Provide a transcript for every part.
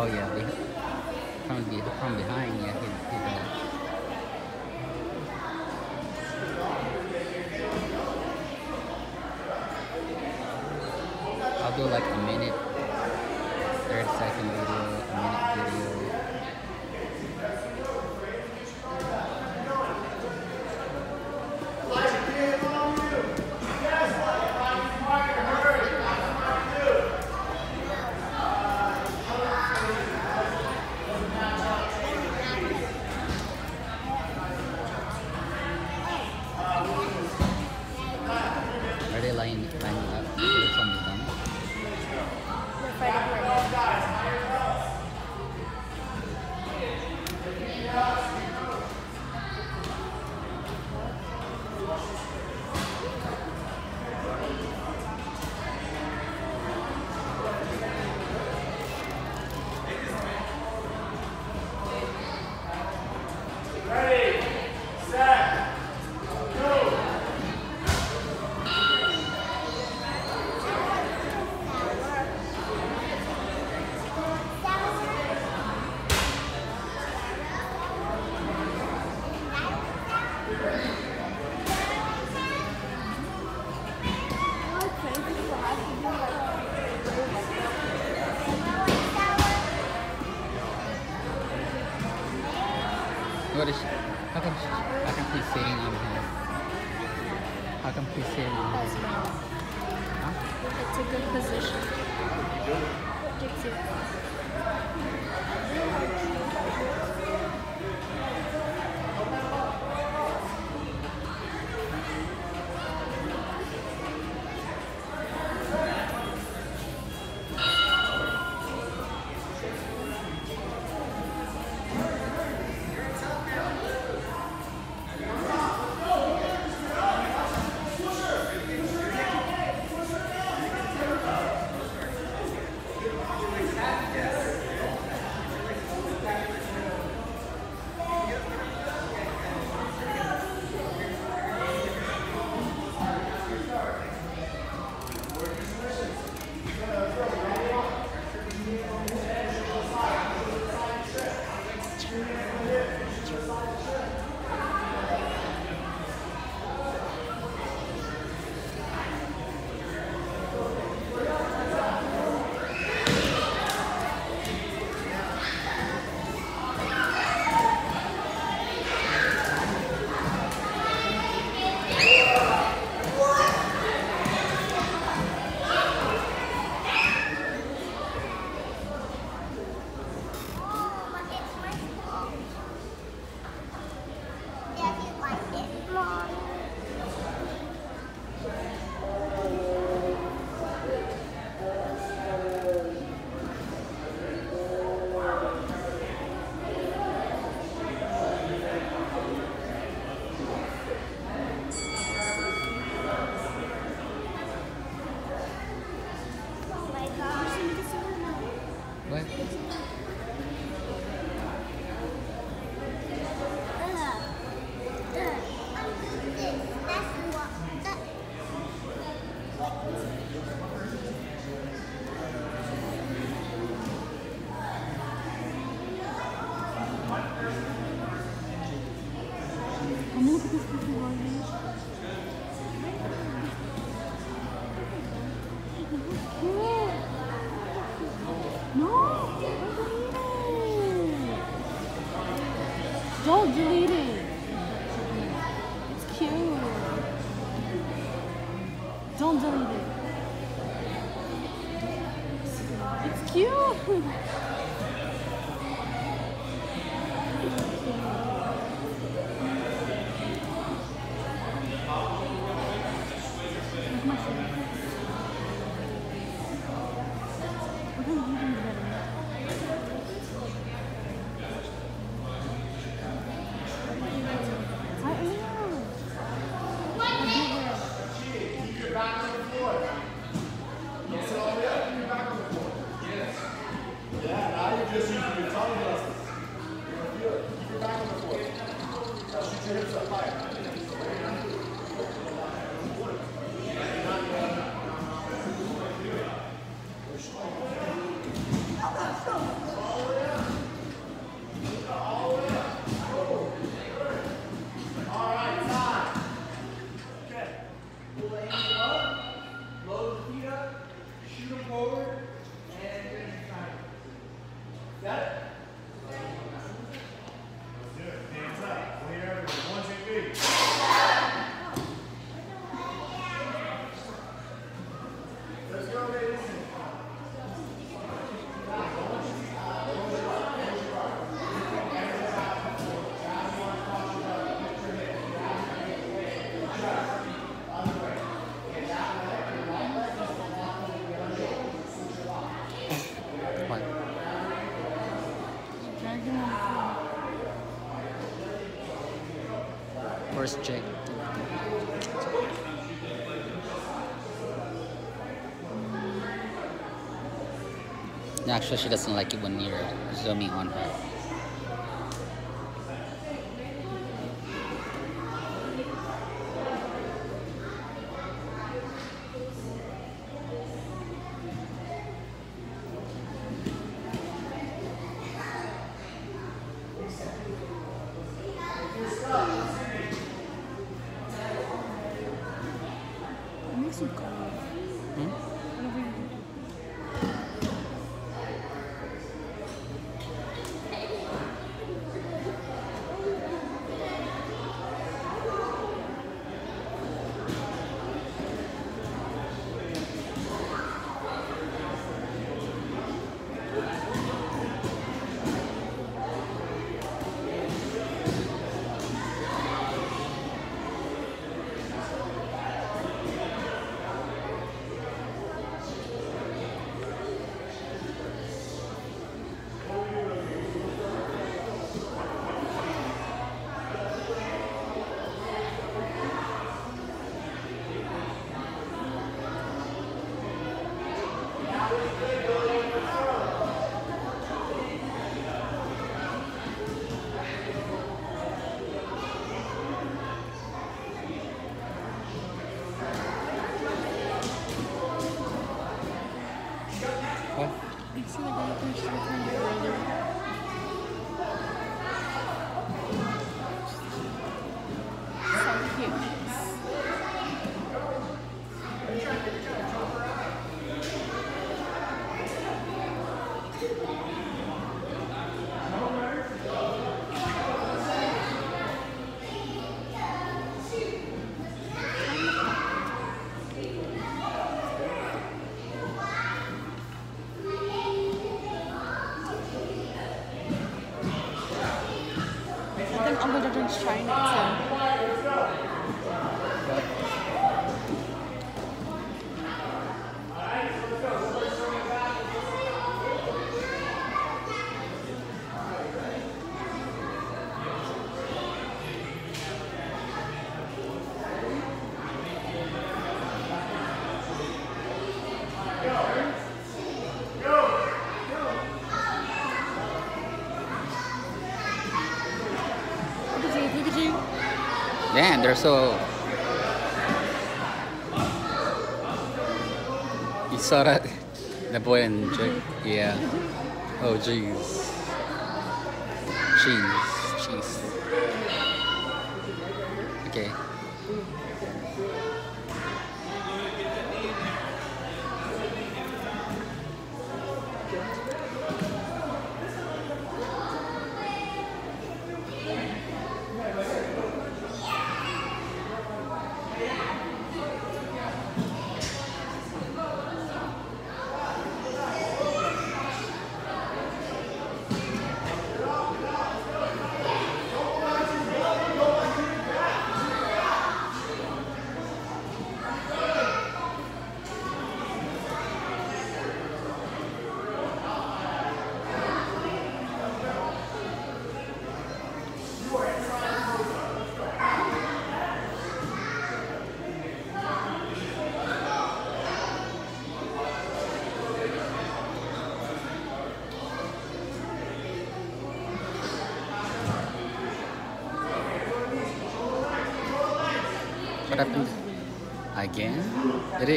Oh yeah, be, from, be, from behind, yeah. I'll do like a minute, What is she? How come she, how come she's sitting on him? How come she's sitting on him? Huh? It's a good position. Dixie. No! Don't delete it! It's cute! Don't delete it! It's cute! Oh, you didn't Pull Where's Jake? Actually, she doesn't like it when you're zooming on her. What? You. I think Uncle Jordan's trying it too. Damn, they're so. You saw that? The boy and Jake? Yeah. Oh, jeez. Cheese.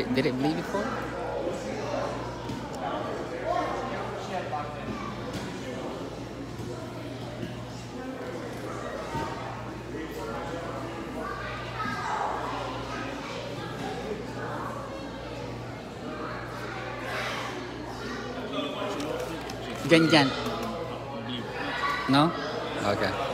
It did it bleed before? Ganyan. No? Okay.